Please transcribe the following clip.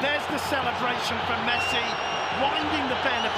There's the celebration from Messi, winding the Bernabeu.